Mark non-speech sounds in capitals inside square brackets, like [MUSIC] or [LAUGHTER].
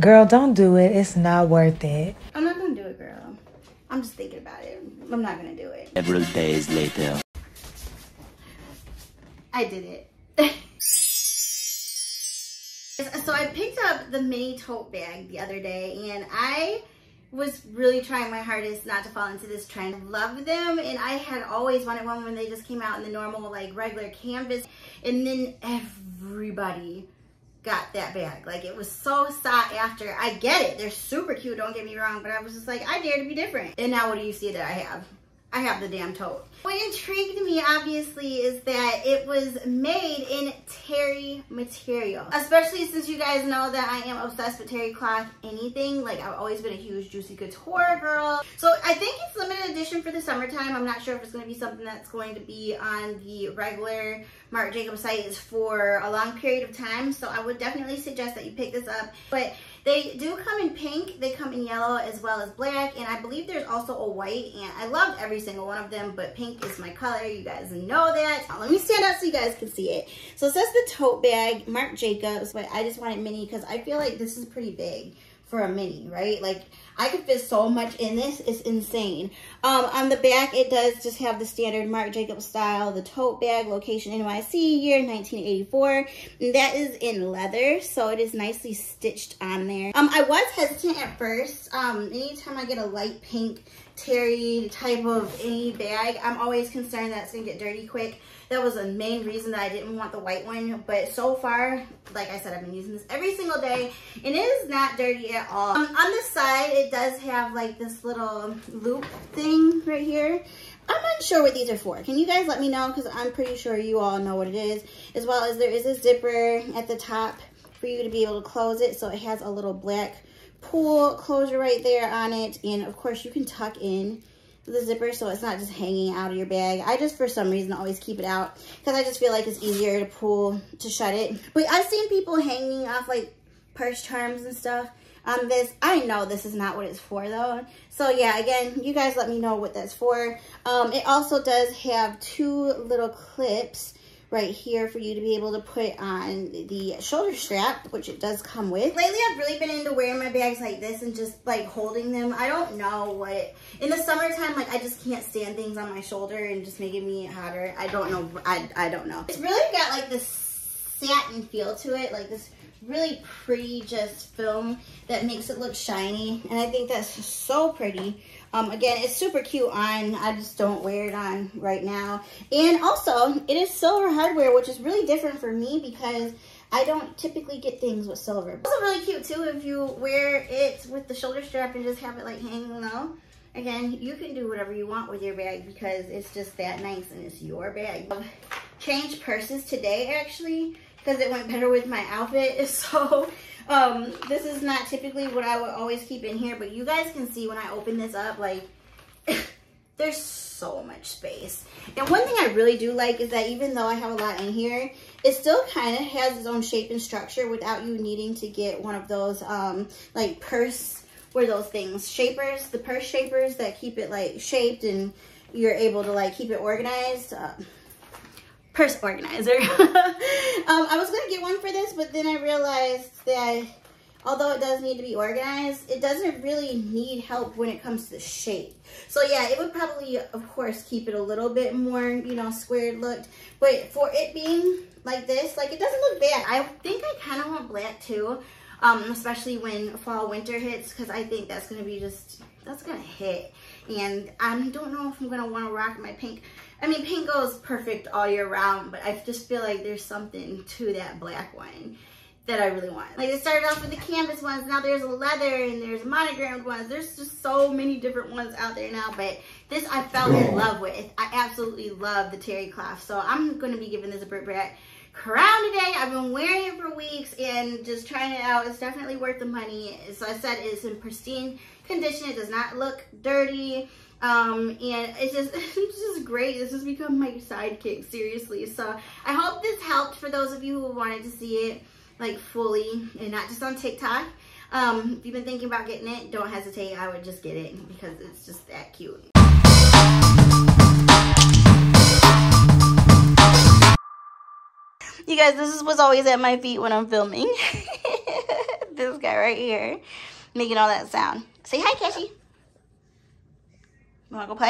Girl, don't do it. It's not worth it. I'm not gonna do it, girl. I'm just thinking about it. I'm not gonna do it. Several days later. I did it. [LAUGHS] so I picked up the mini tote bag the other day and I was really trying my hardest not to fall into this trend. I love them and I had always wanted one when they just came out in the normal like regular canvas and then everybody got that bag. Like it was so sought after. I get it. They're super cute, don't get me wrong, but I was just like, I dare to be different. And now what do you see that I have? I have the damn tote. What intrigued me, obviously, is that it was made in terry material. Especially since you guys know that I am obsessed with terry cloth anything. Like, I've always been a huge Juicy Couture girl. So, I think it's limited edition for the summertime. I'm not sure if it's going to be something that's going to be on the regular Marc Jacobs site for a long period of time. So, I would definitely suggest that you pick this up. But they do come in pink, they come in yellow as well as black, and I believe there's also a white, and I loved every single one of them, but pink is my color, you guys know that. Now, let me stand up so you guys can see it. So it says the tote bag, Marc Jacobs, but I just wanted mini because I feel like this is pretty big for a mini, right? Like I could fit so much in this. It's insane. Um, on the back, it does just have the standard Marc Jacobs style, the tote bag, location NYC, year 1984. And that is in leather, so it is nicely stitched on there. Um, I was hesitant at first. Um, anytime I get a light pink terry type of any bag, I'm always concerned that it's gonna get dirty quick. That was the main reason that I didn't want the white one. But so far, like I said, I've been using this every single day and it is not dirty at all. Um, on the side, it does have like this little loop thing right here. I'm unsure what these are for. Can you guys let me know? Because I'm pretty sure you all know what it is. As well as there is a zipper at the top for you to be able to close it. So it has a little black pull closure right there on it. And of course you can tuck in the zipper so it's not just hanging out of your bag. I just, for some reason, always keep it out because I just feel like it's easier to pull to shut it. But I've seen people hanging off like purse charms and stuff on this. I know this is not what it's for though. So yeah, again, you guys let me know what that's for. Um, it also does have two little clips right here for you to be able to put on the shoulder strap, which it does come with. Lately, I've really been into wearing my bags like this and just like holding them. I don't know what, in the summertime, like I just can't stand things on my shoulder and just making me hotter. I don't know, I, I don't know. It's really got like this satin feel to it, like this really pretty just film that makes it look shiny. And I think that's so pretty. Um, again, it's super cute on. I just don't wear it on right now. And also, it is silver hardware, which is really different for me because I don't typically get things with silver. It's also really cute too if you wear it with the shoulder strap and just have it like hanging low. Again, you can do whatever you want with your bag because it's just that nice and it's your bag. Changed purses today actually because it went better with my outfit. [LAUGHS] So um, this is not typically what I would always keep in here, but you guys can see when I open this up, like, [LAUGHS] there's so much space. And one thing I really do like is that even though I have a lot in here, it still kind of has its own shape and structure without you needing to get one of those, um, like, purse, where those things, shapers, the purse shapers that keep it, like, shaped and you're able to, like, keep it organized. Uh, purse organizer. [LAUGHS] um, I was going to get one for this, but then I realized that although it does need to be organized, it doesn't really need help when it comes to shape. So yeah, it would probably, of course, keep it a little bit more, you know, squared looked. But for it being like this, like it doesn't look bad. I think I kind of want black too, um, especially when fall, winter hits, because I think that's going to be just, that's going to hit. And I don't know if I'm going to want to rock my pink I mean, pink goes perfect all year round, but I just feel like there's something to that black one that I really want. Like it started off with the canvas ones, now there's a leather and there's monogrammed ones. There's just so many different ones out there now, but this I fell in love with. I absolutely love the terry cloth. So I'm gonna be giving this a Brit Brat crown today. I've been wearing it for weeks and just trying it out. It's definitely worth the money. So I said it's in pristine condition. It does not look dirty. Um, and it's just, [LAUGHS] it's just great. This has become my sidekick, seriously. So I hope this helped for those of you who wanted to see it like fully and not just on TikTok. Um, if you've been thinking about getting it, don't hesitate. I would just get it because it's just that cute. You guys, this is what's always at my feet when I'm filming. [LAUGHS] this guy. right here making all that sound. Say hi, Cassie. You wanna go play?